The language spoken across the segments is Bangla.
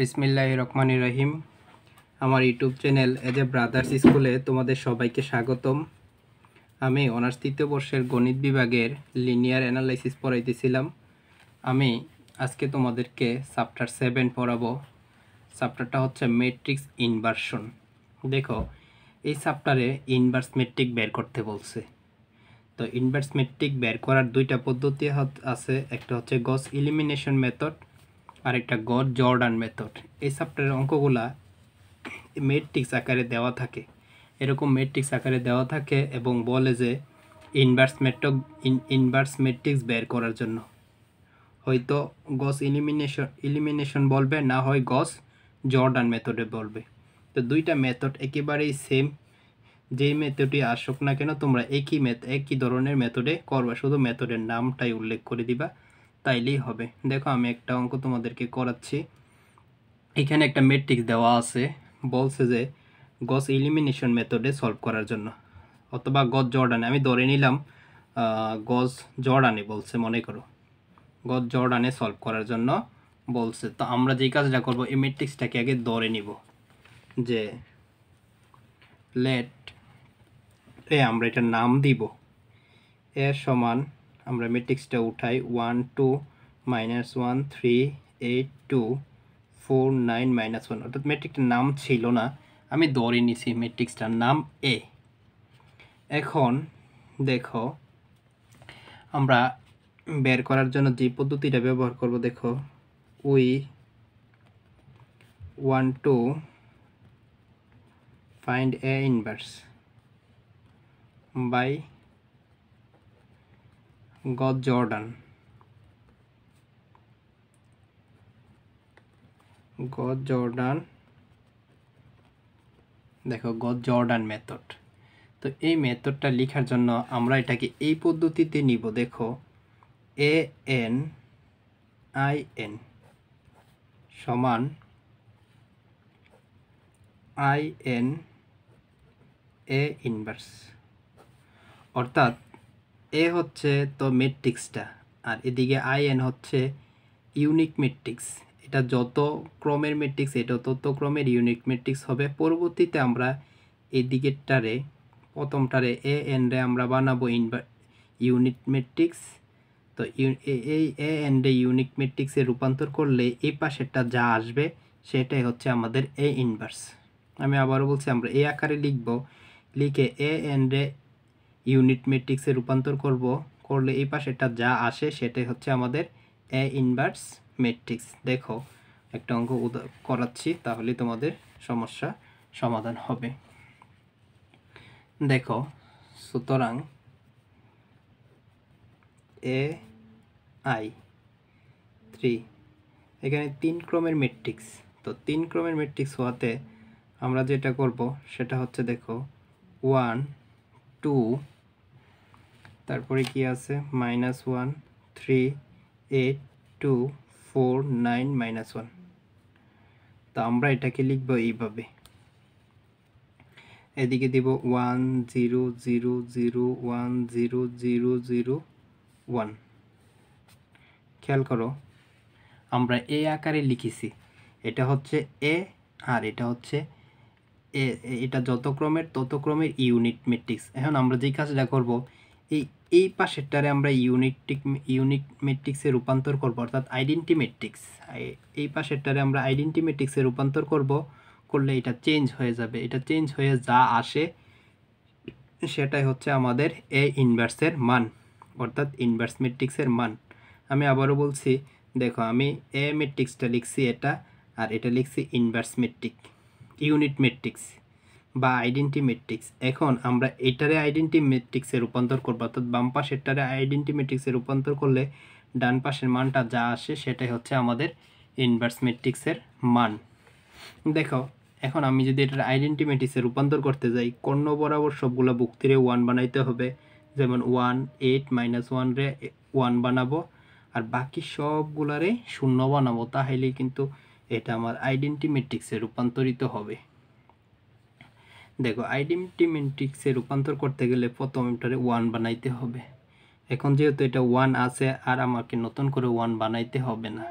বিসমিল্লাহ রহমান রহিম। আমার ইউটিউব চ্যানেল এজ এ ব্রাদার্স স্কুলে তোমাদের সবাইকে স্বাগতম। আমি অনার্স তৃতীয় বর্ষের গণিত বিভাগের লিনিয়ার অ্যানালাইসিস পড়াইতেছিলাম। আমি আজকে তোমাদেরকে চ্যাপ্টার সেভেন পড়াবো। চ্যাপ্টারটা হচ্ছে মেট্রিক্স ইনভার্সন দেখো, এই চ্যাপ্টারে ইনভার্স মেট্রিক বের করতে বলছে। তো ইনভার্স মেট্রিক বের করার দুইটা পদ্ধতি আছে। একটা হচ্ছে গস ইলিমিনেশন মেথড আর একটা গড জর্ডান মেথড। এই চ্যাপ্টারের অঙ্কগুলা মেট্রিক্স আকারে দেওয়া থাকে। এরকম মেট্রিক্স আকারে দেওয়া থাকে এবং বলে যে ইনভার্স মেট্রিক ইনভার্স মেট্রিক্স বের করার জন্য। হয়তো গস ইলিমিনেশন ইলিমিনেশন বলবে, না হয় গস জর্ডান মেথডে বলবে। তো দুইটা মেথড একেবারেই সেম যেই মেথডই আসুক না কেন, তোমরা একই মেথ একই ধরনের মেথডে করবে। শুধু মেথডের নামটাই উল্লেখ করে দিবা। তাইলেই হবে। দেখো, আমি একটা অঙ্ক তোমাদেরকে করাচ্ছি। এখানে একটা মেট্রিক্স দেওয়া আছে, বলছে যে গস ইলিমিনেশন মেথডে সলভ করার জন্য। অথবা গজ জর্ডানে, আমি ধরে নিলাম গজ জর্ডানে বলছে, মনে করো। গজ জর্ডানে সলভ করার জন্য বলছে। তো আমরা যেই কাজটা করব, এই মেট্রিক্সটাকে আগে ধরে নিব যে লেট এ আমরা এটার নাম দিব এর সমান আমরা মেট্রিক্সটা উঠাই one two minus one three eight two four nine minus one অর্থাৎ মেট্রিকটার নাম ছিল না। আমি ধরে নিছি মেট্রিক্সটার নাম এ এখন দেখো, আমরা বের করার জন্য যে পদ্ধতিটা ব্যবহার করব, দেখো we want to find A inverse by God Jordan. God Jordan দেখো গড জর্ডান মেথড। তো এই মেথডটা লেখার জন্য আমরা এটাকে এই পদ্ধতিতে নিব, দেখো। এ এন আই এন সমান আই এন এ ইনভার্স। অর্থাৎ এ হচ্ছে তো মেট্রিক্সটা আর এদিকে আই এন হচ্ছে ইউনিক মেট্রিক্স এটা যত ক্রমের মেট্রিক্স এটা তত ক্রমের ইউনিক মেট্রিক্স হবে। পরবর্তীতে আমরা এদিকেরটারে, প্রথমটারে এ এন রে আমরা বানাবো ইনভার ইউনিট মেট্রিক্স তো এ- এই এ এন রে ইউনিক মেট্রিক্সে রূপান্তর করলে এই পাশেরটা যা আসবে, সেটাই হচ্ছে আমাদের এ ইনভার্স আমি আবারও বলছি, আমরা এই আকারে লিখব, লিখে এ এন রে ইউনিট ম্যাট্রিক্সে রূপান্তর করব, করলে এই পাশেটা যা আসে সেটাই হচ্ছে আমাদের এ ইনভার্স ম্যাট্রিক্স দেখো, একটা অঙ্ক করাচ্ছি, তাহলে তোমাদের সমস্যা সমাধান হবে। দেখো, সুতরাং এ আই থ্রি এখানে তিন ক্রমের ম্যাট্রিক্স তো তিন ক্রমের ম্যাট্রিক্স হওয়াতে আমরা যেটা করব, সেটা হচ্ছে দেখো ওয়ান টু তারপরে কি আছে? Minus one three eight two four nine minus one তো আমরা এটাকে লিখব এইভাবে। এদিকে দিব one zero zero zero one zero zero zero one খেয়াল করো, আমরা এ আকারে লিখেছি। এটা হচ্ছে এ আর এটা হচ্ছে এ এটা যত ক্রমের তত ক্রমের ইউনিট মেট্রিক্স এখন আমরা যেই কাজটা করব এই এই পাশেরটারে আমরা ইউনিটিক ইউনিট মেট্রিক্সে রূপান্তর করব, অর্থাৎ আইডেন্টি মেট্রিক্স এই পাশেরটারে আমরা আইডেন্টি মেট্রিক্সে রূপান্তর করব, করলে এটা চেঞ্জ হয়ে যাবে। এটা চেঞ্জ হয়ে যা আসে, সেটাই হচ্ছে আমাদের এ ইনভার্সের মান, অর্থাৎ ইনভার্স মেট্রিক্সের মান। আমি আবারও বলছি, দেখো আমি এ মেট্রিক্সটা লিখছি এটা, আর এটা লিখছি ইনভার্স মেট্রিক ইউনিট মেট্রিক্স বা আইডেন্টি মেট্রিক্স এখন আমরা এটারে আইডেন্টি মেট্রিক্সে রূপান্তর করব, অর্থাৎ বাম পাশেরটারে আইডেন্টি মেট্রিক্সে রূপান্তর করলে ডান পাশের মানটা যা আসে সেটাই হচ্ছে আমাদের ইনভার্স মেট্রিক্সের মান। দেখো, এখন আমি যদি এটার আইডেন্টি মেট্রিক্সে রূপান্তর করতে যাই কর্ণ বরাবর সবগুলো বুক্তিরে ওয়ান বানাইতে হবে, যেমন ওয়ান এইট মাইনাস ওয়ান রে ওয়ান বানাবো, আর বাকি সবগুলারে শূন্য বানাবো, তাহলেই কিন্তু এটা আমার আইডেন্টি মেট্রিক্সে রূপান্তরিত হবে। দেখো আইডেন্টি মেট্রিক্সে রূপান্তর করতে গেলে প্রথম এটারে ওয়ান বানাইতে হবে। এখন যেহেতু এটা ওয়ান আছে, আর আমাকে নতুন করে ওয়ান বানাইতে হবে না।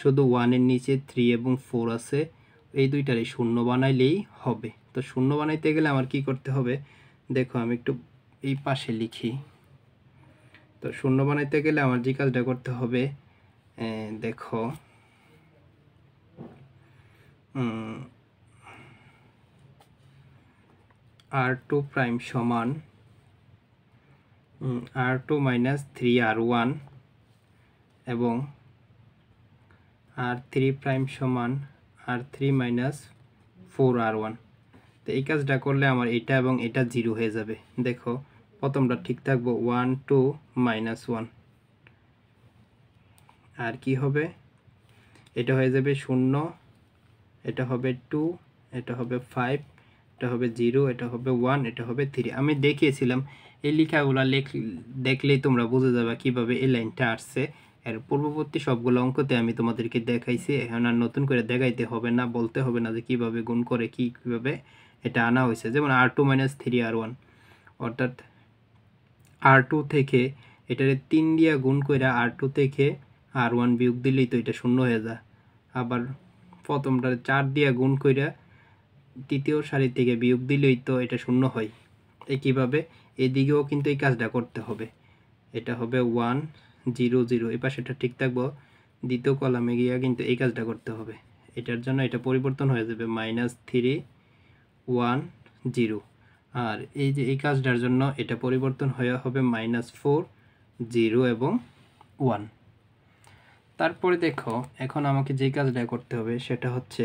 শুধু ওয়ানের নিচে থ্রি এবং ফোর আছে, এই দুইটারই শূন্য বানাইলেই হবে। তো শূন্য বানাইতে গেলে আমার কি করতে হবে? দেখো, আমি একটু এই পাশে লিখি। তো শূন্য বানাইতে গেলে আমার যে কাজটা করতে হবে দেখো আর টু প্রাইম সমান R two minus three R one এবং আর থ্রি প্রাইম সমান R three minus four R one তো এই কাজটা করলে আমার এটা এবং এটা জিরো হয়ে যাবে। দেখো, প্রথমটা ঠিক থাকব ওয়ান টু মাইনাস ওয়ান আর কি হবে? এটা হয়ে যাবে শূন্য, এটা হবে টু এটা হবে ফাইভ এটা হবে জিরো এটা হবে ওয়ান এটা হবে থ্রি আমি দেখিয়েছিলাম, এই লেখাগুলো লেখ, দেখলেই তোমরা বুঝে যাবে কীভাবে এই লাইনটা আসছে। এর পূর্ববর্তী সবগুলো অঙ্কতে আমি তোমাদেরকে দেখাইছি, এখন আর নতুন করে দেখাইতে হবে না, বলতে হবে না যে কীভাবে গুণ করে কি, কীভাবে এটা আনা হয়েছে। যেমন R two minus three R one অর্থাৎ আর টু থেকে এটারে তিন দিয়া গুণ করে আর টু থেকে আর ওয়ান বিয়োগ দিলেই তো এটা শূন্য হয়ে যায়। আবার প্রথমটা চার দিয়া গুণ করে তৃতীয় সারি থেকে বিয়োগ দিলেই তো এটা শূন্য হয়। একইভাবে এদিকেও কিন্তু এই কাজটা করতে হবে। এটা হবে ওয়ান, জিরো জিরো। এই পাশেটা ঠিক থাকব। দ্বিতীয় কলামে গিয়ে কিন্তু এই কাজটা করতে হবে। এটার জন্য এটা পরিবর্তন হয়ে যাবে মাইনাস থ্রি, ওয়ান, জিরো। আর এই যে এই কাজটার জন্য এটা পরিবর্তন হয়ে হবে মাইনাস ফোর, জিরো এবং ওয়ান। তারপরে দেখো, এখন আমাকে যে কাজটা করতে হবে সেটা হচ্ছে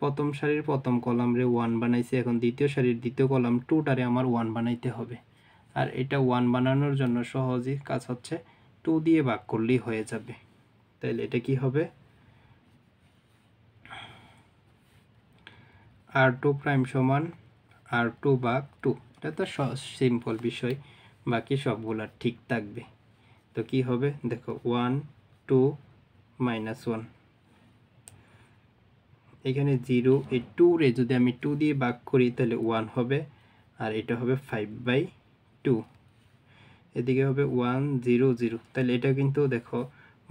প্রথম সারির প্রথম কলাম রে ওয়ান বানাইছি, এখন দ্বিতীয় সারির দ্বিতীয় কলাম টুটারে আমার ওয়ান বানাইতে হবে। আর এটা ওয়ান বানানোর জন্য সহজই কাজ হচ্ছে টু দিয়ে ভাগ করলেই হয়ে যাবে। তাহলে এটা কি হবে? আর টু প্রাইম সমান আর টু ভাগ টু এটা তো সিম্পল বিষয়। বাকি সবগুলা ঠিক থাকবে। তো কি হবে? দেখো ওয়ান টু মাইনাস ওয়ান এখানে জিরো, এই টুরে যদি আমি টু দিয়ে ভাগ করি, তাহলে ওয়ান হবে। আর এটা হবে ফাইভ বাই টু এদিকে হবে ওয়ান জিরো জিরো তাহলে এটা কিন্তু দেখো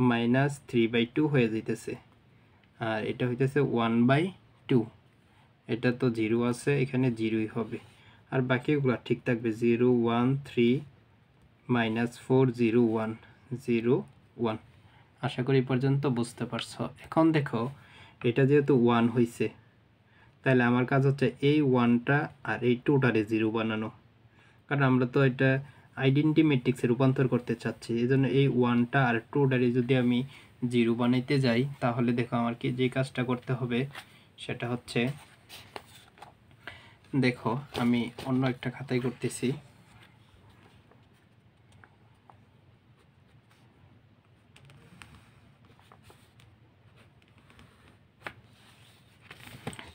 মাইনাস থ্রি বাই টু হয়ে যেতেছে আর এটা হইতেছে ওয়ান বাই টু এটা তো জিরো আছে, এখানে জিরোই হবে। আর বাকিগুলো ঠিক থাকবে zero one three minus four zero one zero one আশা করি পর্যন্ত বুঝতে পারছ। এখন দেখো এটা যেহেতু ওয়ান হয়েছে তাহলে আমার কাজ হচ্ছে এই ওয়ানটা আর এই টুটারে জিরো বানানো। কারণ আমরা তো এটা আইডেন্টি ম্যাট্রিক্সে রূপান্তর করতে চাচ্ছি এই জন্য এই ওয়ানটা আর টুটারে যদি আমি জিরো বানাইতে যাই, তাহলে দেখো আমার কি যে কাজটা করতে হবে, সেটা হচ্ছে, দেখো আমি অন্য একটা খাতায় করতেছি।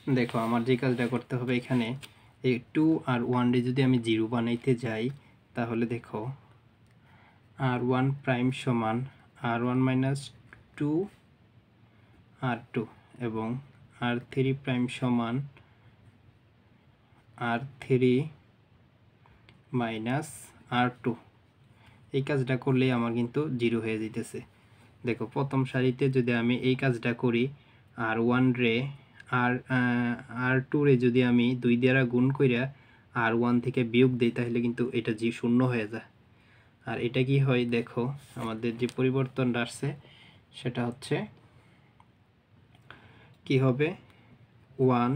দেখো, আমার যে কাজটা করতে হবে এখানে, এই টু আর ওয়ান ডে যদি আমি জিরো বানাইতে যাই, তাহলে দেখো, আর ওয়ান প্রাইম সমান R one minus two R two এবং আর থ্রি প্রাইম সমান R three minus R two এই কাজটা করলেই আমার কিন্তু জিরো হয়ে যেতেছে দেখো, প্রথম সারিতে যদি আমি এই কাজটা করি, আর ওয়ান রে আর আর টু রে যদি আমি দুই দ্বারা গুণ কইরা আর ওয়ান থেকে বিয়োগ দিই, তাহলে কিন্তু এটা জি শূন্য হয়ে যায়। আর এটা কি হয়, দেখো, আমাদের যে পরিবর্তনটা আসছে, সেটা হচ্ছে কি হবে? ওয়ান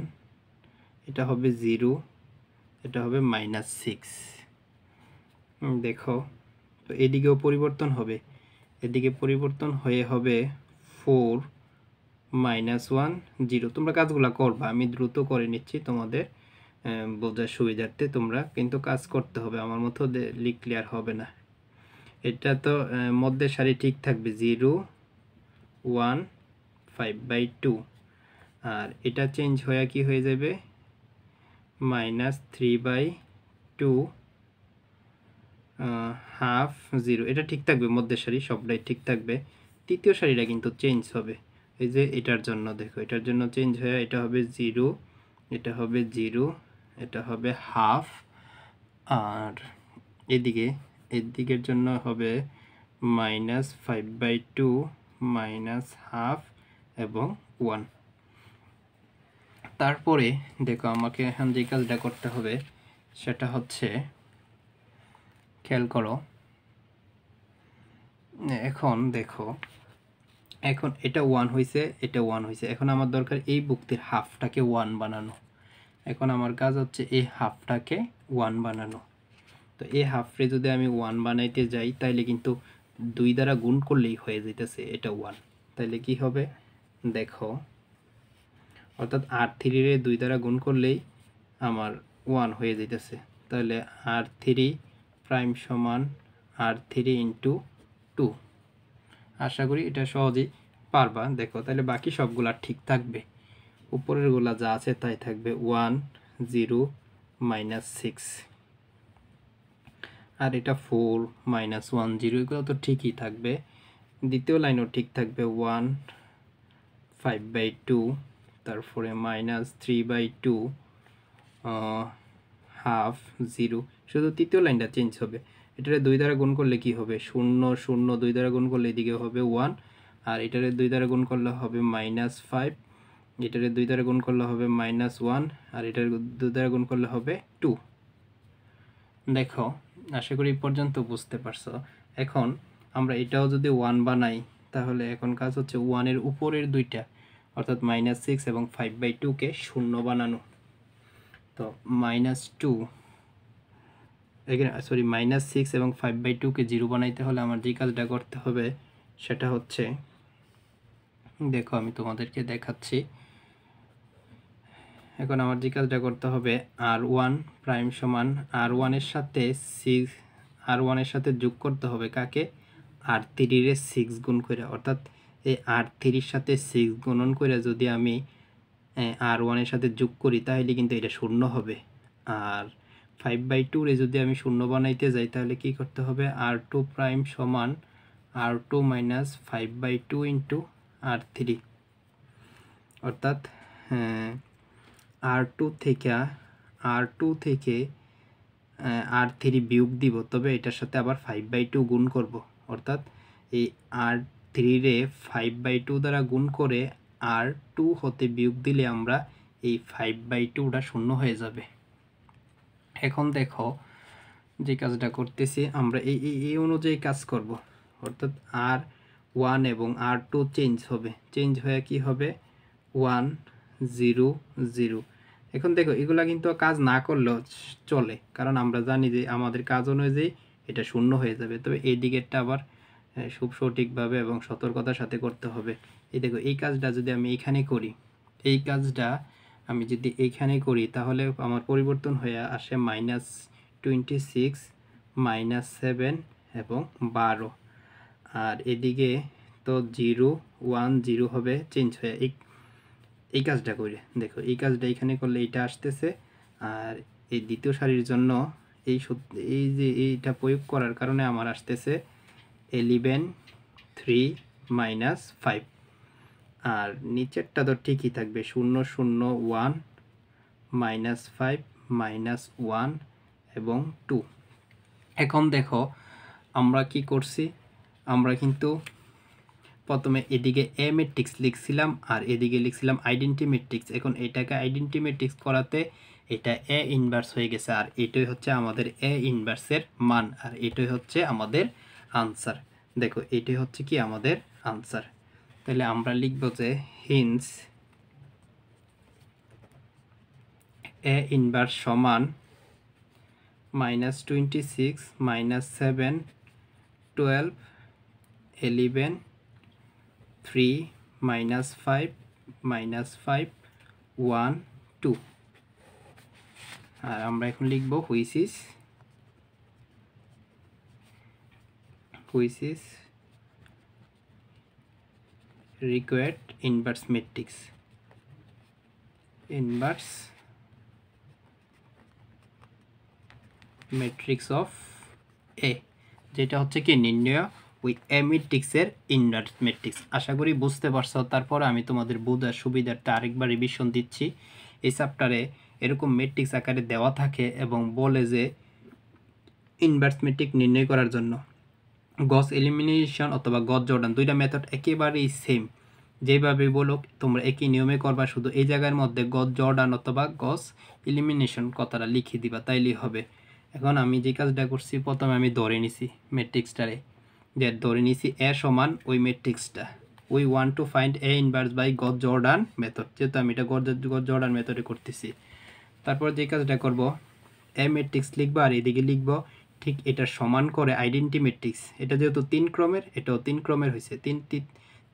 এটা হবে জিরো এটা হবে মাইনাস সিক্স দেখো, তো এদিকেও পরিবর্তন হবে। এদিকে পরিবর্তন হয়ে হবে ফোর মাইনাস ওয়ান, জিরো। তোমরা কাজগুলো করবা, আমি দ্রুত করে নিচ্ছি তোমাদের বোঝার সুবিধার্থে তোমরা কিন্তু কাজ করতে হবে, আমার মতো লিখলে আর হবে না। এটা তো মধ্যে সারি ঠিক থাকবে, zero, one, five by two. আর এটা চেঞ্জ হয়ে কি হয়ে যাবে? Minus three by two half zero. এটা ঠিক থাকবে মধ্যের সারি, সবটাই ঠিক থাকবে। তৃতীয় সারিটা কিন্তু চেঞ্জ হবে। এই যে এটার জন্য দেখো, এটার জন্য চেঞ্জ হয়ে এটা হবে জিরো এটা হবে জিরো এটা হবে হাফ আর এদিকে, এদিকের জন্য হবে minus five by two minus half এবং ওয়ান তারপরে দেখো আমাকে এখন যে কাজটা করতে হবে, সেটা হচ্ছে খেয়াল করো, এখন দেখো এখন এটা ওয়ান হয়েছে এটা ওয়ান হয়েছে এখন আমার দরকার এই বুক্তির হাফটাকে ওয়ান বানানো। এখন আমার কাজ হচ্ছে এই হাফটাকে ওয়ান বানানো। তো এই হাফরে যদি আমি ওয়ান বানাইতে যাই, তাইলে কিন্তু দুই দ্বারা গুণ করলেই হয়ে যেতেছে এটা ওয়ান তাইলে কি হবে? দেখো, অর্থাৎ আর থ্রিরে দুই দ্বারা গুণ করলেই আমার ওয়ান হয়ে যেতেছে তাহলে আর থ্রি প্রাইম সমান আর থ্রি ইন্টু টু আশা করি এটা সহজেই পারবা। দেখো তাহলে বাকি সবগুলা ঠিক থাকবে। উপরেরগুলা যা আছে তাই থাকবে। One, zero, minus six. আর এটা ফোর, মাইনাস ওয়ান, জিরো, এগুলো তো ঠিকই থাকবে। দ্বিতীয় লাইনও ঠিক থাকবে। ওয়ান, ফাইভ বাই টু, তারপরে minus three by two half, zero. শুধু তৃতীয় লাইনটা চেঞ্জ হবে। এটারে দুই দ্বারা গুণ করলে কি হবে? শূন্য শূন্য দুই দ্বারা গুণ করলে এদিকে হবে ওয়ান আর এটারে দুই দ্বারা গুণ করলে হবে মাইনাস ফাইভ এটারে দুই দ্বারা গুণ করলে হবে মাইনাস ওয়ান আর এটার দুই দ্বারা গুণ করলে হবে টু দেখো, আশা করি পর্যন্ত বুঝতে পারছ। এখন আমরা এটাও যদি ওয়ান বানাই, তাহলে এখন কাজ হচ্ছে ওয়ানের উপরের দুইটা, অর্থাৎ মাইনাস সিক্স এবং ফাইভ বাই টুকে শূন্য বানানো। তো মাইনাস টু এখানে সরি মাইনাস সিক্স এবং ফাইভ বাই টুকে জিরো বানাইতে হলে আমার যে কাজটা করতে হবে সেটা হচ্ছে, দেখো আমি তোমাদেরকে দেখাচ্ছি। এখন আমার যে কাজটা করতে হবে আর ওয়ান প্রাইম সমান আর ওয়ানের সাথে সিক্স আর ওয়ানের সাথে যোগ করতে হবে কাকে? আর থ্রিরে সিক্স গুণ করে অর্থাৎ এই আর থ্রির সাথে সিক্স গুণন করে যদি আমি আর ওয়ানের সাথে যোগ করি তাহলে কিন্তু এটা শূন্য হবে। আর ফাইভ বাই টুরে যদি আমি শূন্য বানাইতে যাই, তাহলে কি করতে হবে? আর টু প্রাইম সমান R two minus five by two into R three অর্থাৎ আর টু থেকে আর টু থেকে আর থ্রি বিয়োগ দিব, তবে এটার সাথে আবার ফাইভ বাই টু গুণ করব। অর্থাৎ, এই আর থ্রিরে ফাইভ বাই টু দ্বারা গুণ করে আর টু হতে বিয়োগ দিলে আমরা এই ফাইভ বাই টুটা শূন্য হয়ে যাবে। এখন দেখো যে কাজটা করতেছি, আমরা এই এই অনুযায়ী কাজ করব। অর্থাৎ আর ওয়ান এবং আর টু চেঞ্জ হবে। চেঞ্জ হয়ে কি হবে? ওয়ান জিরো জিরো এখন দেখো, এগুলা কিন্তু কাজ না করলেও চলে, কারণ আমরা জানি যে আমাদের কাজ অনুযায়ী এটা শূন্য হয়ে যাবে। তবে এই দিকেরটা আবার খুব সঠিকভাবে এবং সতর্কতার সাথে করতে হবে। এই দেখো, এই কাজটা যদি আমি এইখানে করি, এই কাজটা আমি যদি এইখানে করি, তাহলে আমার পরিবর্তন হয়ে আসে minus twenty six, minus seven এবং বারো। আর এদিকে তো জিরো, ওয়ান, জিরো হবে, চেঞ্জ হয়ে এই এই কাজটা করে। দেখো, এই কাজটা এখানে করলে এইটা আসতেছে। আর এই দ্বিতীয় সারির জন্য এই এই যে এইটা প্রয়োগ করার কারণে আমার আসতেছে এলিভেন থ্রি মাইনাস ফাইভ আর নিচেরটা তো ঠিকই থাকবে, শূন্য শূন্য one minus five minus one এবং টু এখন দেখো, আমরা কি করছি? আমরা কিন্তু প্রথমে এদিকে এ মেট্রিক্স লিখছিলাম আর এদিকে লিখছিলাম আইডেন্টি মেট্রিক্স এখন এটাকে আইডেন্টি মেট্রিক্স করাতে এটা এ ইনভার্স হয়ে গেছে আর এটাই হচ্ছে আমাদের এ ইনভার্সের মান আর এটাই হচ্ছে আমাদের আনসার দেখো, এটাই হচ্ছে কি আমাদের আনসার তাহলে আমরা লিখব যে হিন্স এ ইনভার্স সমান minus twenty six minus seven twelve eleven three minus five minus five one two আর আমরা এখন লিখব হুইস ইস হুইস ইস required inverse matrix. Inverse matrix of A, যেটা হচ্ছে কি নির্ণয় ওই এ ম্যাট্রিক্সের ইনভার্স ম্যাট্রিক্স আশা করি বুঝতে পারছ, তারপর আমি তোমাদের বোঝার সুবিধার্থে আরেকবার রিভিশন দিচ্ছি। এই চ্যাপ্টারে এরকম ম্যাট্রিক্স আকারে দেওয়া থাকে এবং বলে যে ইনভার্স ম্যাট্রিক নির্ণয় করার জন্য। গস এলিমিনেশন অথবা গস জর্ডান দুইটা মেথড একেবারেই সেম যেভাবে বলো তোমরা একই নিয়মে করবা, শুধু এই জায়গার মধ্যে গজ জর্ডান অথবা গস এলিমিনেশন কথাটা লিখে দিবা, তাইলেই হবে। এখন আমি যে কাজটা করছি, প্রথমে আমি ধরে নিছি ম্যাট্রিক্সটারে। যে ধরে নিছি এ সমান ওই ম্যাট্রিক্সটা। We want to find A inverse by Gauss Jordan method যেহেতু আমি এটা গজ গজ জর্ডান মেথডে করতেছি। তারপর যে কাজটা করব এ ম্যাট্রিক্স লিখব আর এদিকে লিখব ঠিক এটা সমান করে আইডেন্টি ম্যাট্রিক্স এটা যেহেতু তিন ক্রমের, এটাও তিন ক্রমের হয়েছে তিন তিন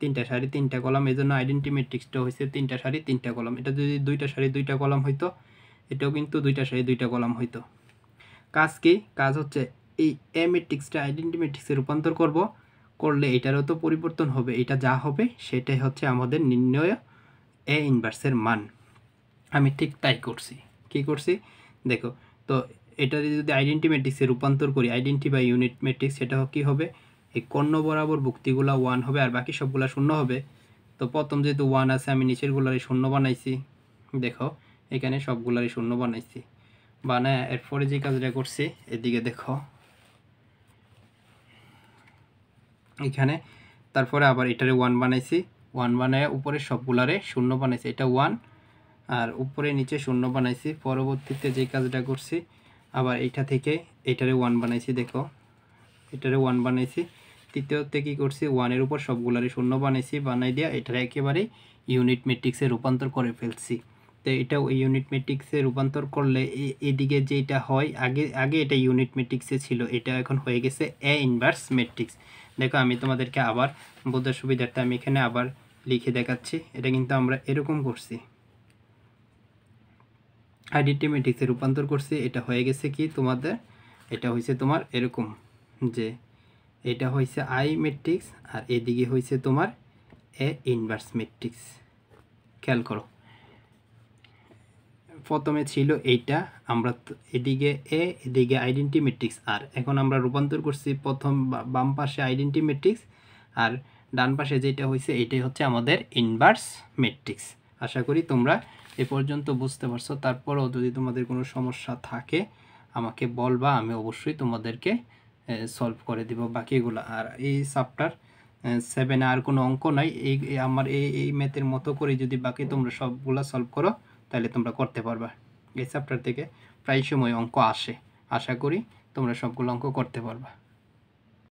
তিনটা সারি তিনটা কলাম এই জন্য আইডেন্টি ম্যাট্রিক্সটা হয়েছে তিনটা সারি তিনটা কলাম। এটা যদি দুইটা সারি দুইটা কলাম হইতো, এটাও কিন্তু দুইটা সারি দুইটা কলাম হইতো। কাজ কি? কাজ হচ্ছে এই এ ম্যাট্রিক্সটা আইডেন্টি ম্যাট্রিক্সে রূপান্তর করব, করলে এটারও তো পরিবর্তন হবে। এটা যা হবে, সেটাই হচ্ছে আমাদের নির্ণয় এ ইনভার্সের মান। আমি ঠিক তাই করছি। কি করছি? দেখো, তো এটা যদি আইডেন্টি ম্যাট্রিক্সে রূপান্তর করি আইডেন্টি বা ইউনিট ম্যাট্রিক্স সেটা কি হবে? এই কর্ণ বরাবর ভুক্তিগুলা ওয়ান হবে আর বাকি সবগুলা শূন্য হবে। তো প্রথম যেহেতু ওয়ান আছে, আমি নিচেরগুলারই শূন্য বানাইছি। দেখো, এখানে সবগুলারই শূন্য বানাইছি। বানায় এরপরে যে কাজটা করছি, এদিকে দেখো। এখানে, তারপরে আবার এটারে ওয়ান বানাইছি। ওয়ান বানায় উপরে সবগুলারে শূন্য বানাইছি। এটা ওয়ান আর উপরে নিচে শূন্য বানাইছি। পরবর্তীতে যে কাজটা করছি আবার এইটা থেকে এটারে ওয়ান বানাইছি, দেখো। এটারে ওয়ান বানাইছি। তৃতীয়তে কী করছি? ওয়ানের উপর সবগুলারই শূন্য বানাইছি, বানাই দিয়া এটারে একেবারে ইউনিট মেট্রিক্সে রূপান্তর করে ফেলছি। তো এটাও ইউনিট মেট্রিক্সে রূপান্তর করলে এদিকে যেটা হয়, আগে আগে এটা ইউনিট মেট্রিক্সে ছিল, এটা এখন হয়ে গেছে এ ইনভার্স মেট্রিক্স দেখো, আমি তোমাদেরকে আবার বোঝার সুবিধার্থে আমি এখানে আবার লিখে দেখাচ্ছি। এটা কিন্তু আমরা এরকম করছি। আইডেন্টি মেট্রিক্সে রূপান্তর করছি, এটা হয়ে গেছে কি তোমাদের? এটা হয়েছে তোমার এরকম যে এটা হয়েছে আই মেট্রিক্স আর এদিকে হয়েছে তোমার এ ইনভার্স মেট্রিক্স খেয়াল করো। প্রথমে ছিল এইটা, আমরা এদিকে এ এদিকে আইডেন্টি মেট্রিক্স আর এখন আমরা রূপান্তর করছি প্রথম বাম পাশে আইডেন্টি মেট্রিক্স আর ডান পাশে যেটা হয়েছে এটাই হচ্ছে আমাদের ইনভার্স মেট্রিক্স আশা করি তোমরা এ পর্যন্ত বুঝতে পারছ। তারপরেও যদি তোমাদের কোনো সমস্যা থাকে, আমাকে বলবা, আমি অবশ্যই তোমাদেরকে সলভ করে দিব বাকিগুলো। আর এই চ্যাপ্টার সেভেনে আর কোনো অঙ্ক নাই। এই আমার এই এই ম্যাথের মতো করে যদি বাকি তোমরা সবগুলো সলভ করো, তাহলে তোমরা করতে পারবা। এই চ্যাপ্টার থেকে প্রায় সময় অঙ্ক আসে। আশা করি তোমরা সবগুলো অঙ্ক করতে পারবা।